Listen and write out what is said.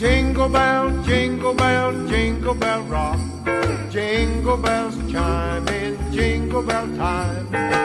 Jingle bell, jingle bell, jingle bell rock. Jingle bells chime in jingle bell time.